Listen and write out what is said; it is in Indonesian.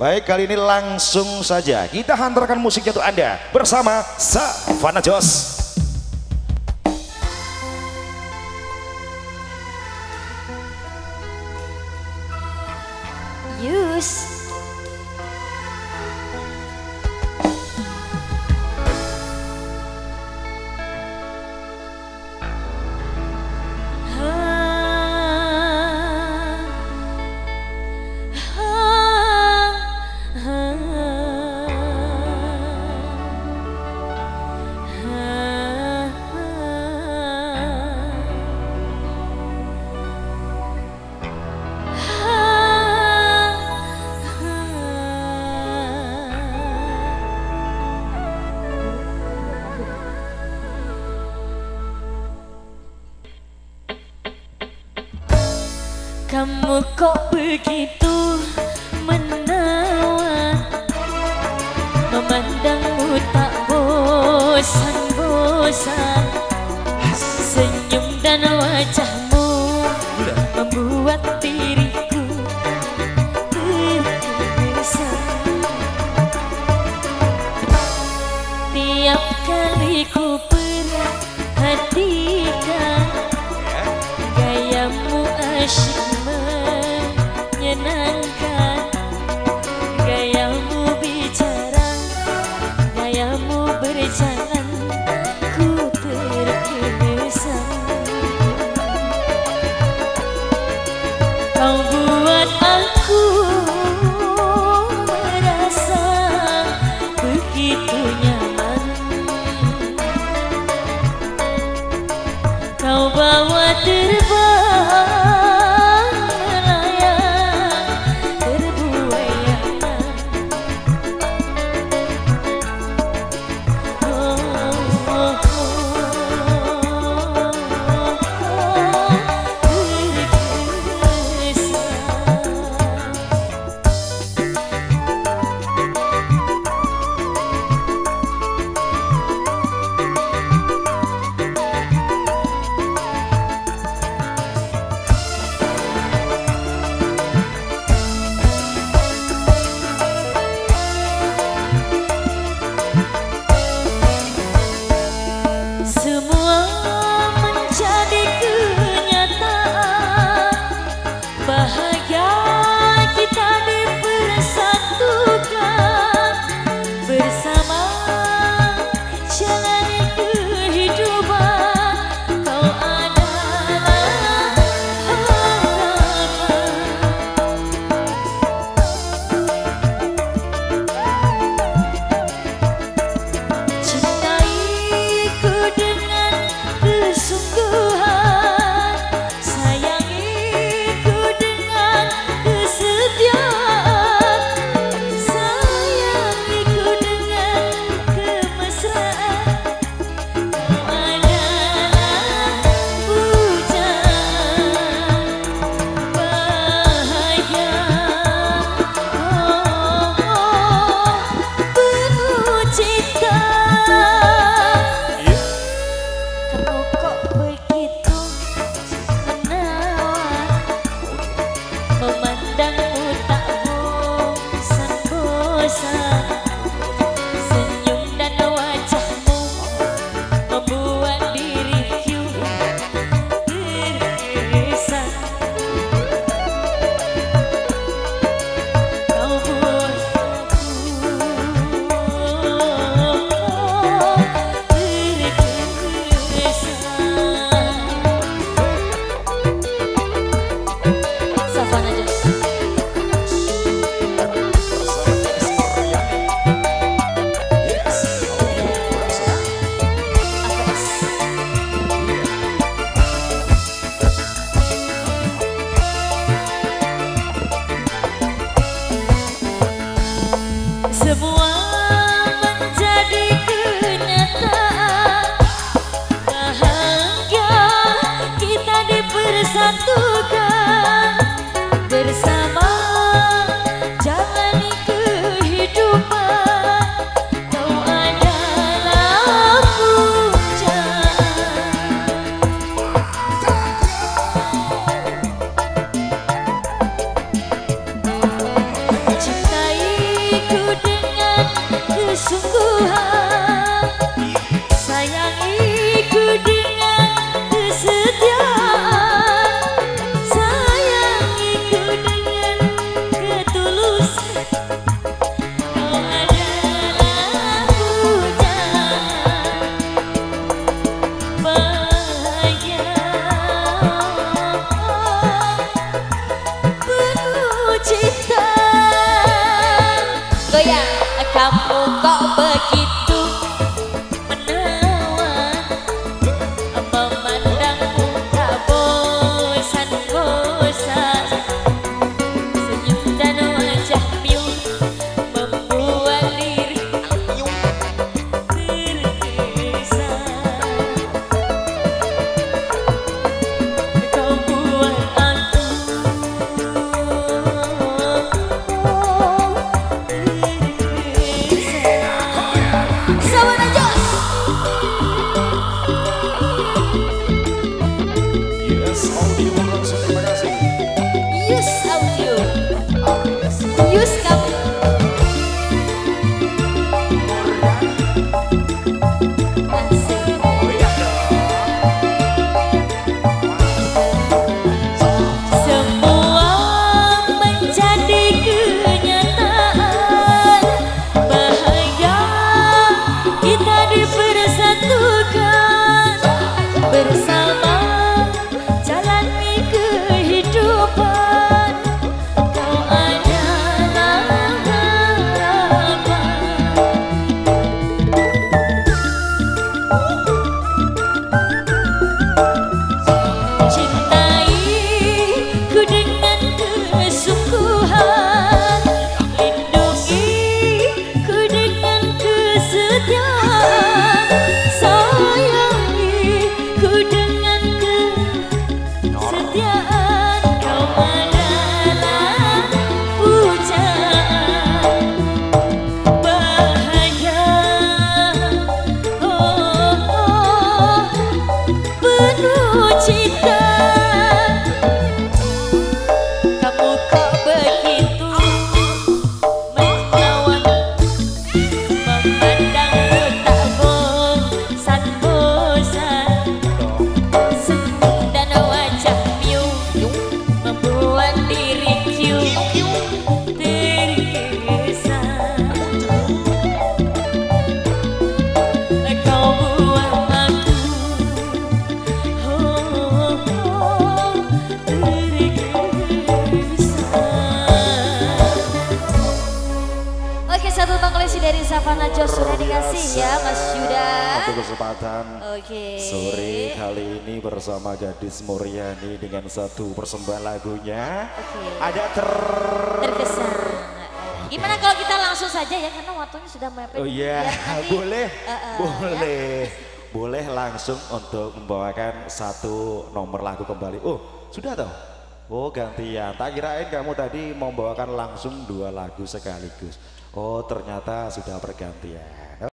Baik kali ini langsung saja kita hantarkan musiknya untuk Anda bersama Savana Jos. Kamu kok begitu menawan Memandangmu tak bosan-bosan. Senyum dan wajahmu Membuat diriku berkesan Tiap kali ku perhatikan Gayamu asyik menyenangkan. Gayamu bicara, gayamu berjalan Ku terkesan Kau buat aku merasa begitu nyaman. Kau bawa satu tong koleksi dari Savana Jos sudah dikasih ya Mas Yuda. Satu kesempatan Oke. sore kali ini bersama gadis Muriani dengan satu persembahan lagunya. Oke. Ada ter... Terkesan. Gimana kalau kita langsung saja ya karena waktunya sudah mepet. Oh iya, nanti- boleh, Eh, eh, boleh, boleh langsung untuk membawakan satu nomor lagu kembali. Oh, sudah toh? Oh gantian. Tak kirain kamu tadi mau membawakan langsung dua lagu sekaligus. Oh ternyata sudah bergantian.